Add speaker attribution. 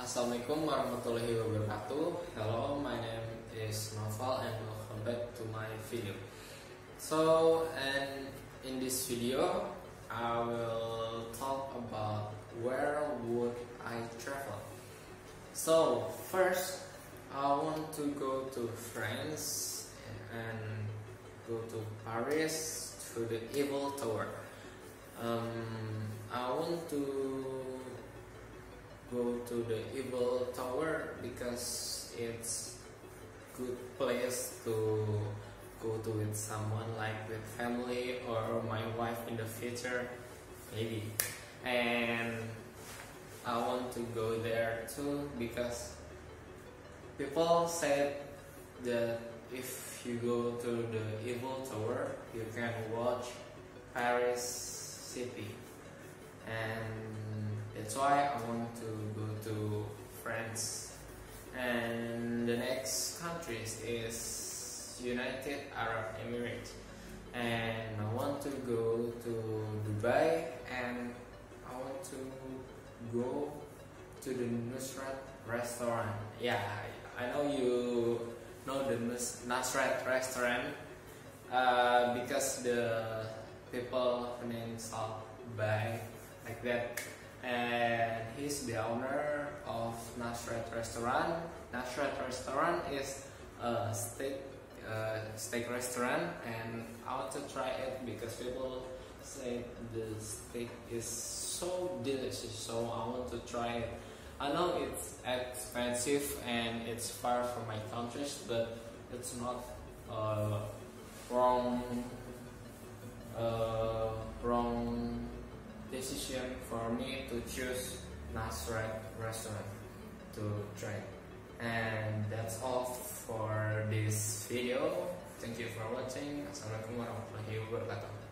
Speaker 1: Assalamualaikum warahmatullahi wabarakatuh. Hello, my name is Noval and welcome back to my video. So, and in this video I will talk about where would I travel. So, first I want to go to France and go to Paris to the Eiffel Tower. Um, the Eiffel Tower because it's good place to go to with someone like with family or my wife in the future maybe. And I want to go there too because people said that if you go to the Eiffel Tower you can watch Paris city. And that's why I want to France and the next countries is United Arab Emirates and I want to go to Dubai and I want to go to the Nusr-Et restaurant. Yeah I know you know the Nusr-Et restaurant uh, because the people named Salt Bae like that. And he's the owner Nashrat restaurant. Nashrat restaurant is a steak uh, steak restaurant and I want to try it because people say the steak is so delicious so I want to try it. I know it's expensive and it's far from my countries but it's not uh, wrong uh, wrong decision for me to choose Nusr-Et restaurant to try. And that's all for this video. Thank you for watching. Assalamualaikum warahmatullahi wabarakatuh